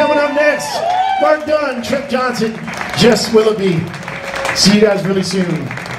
Coming up next. Mark Dunn, Trip Johnson, Jess Willoughby. See you guys really soon.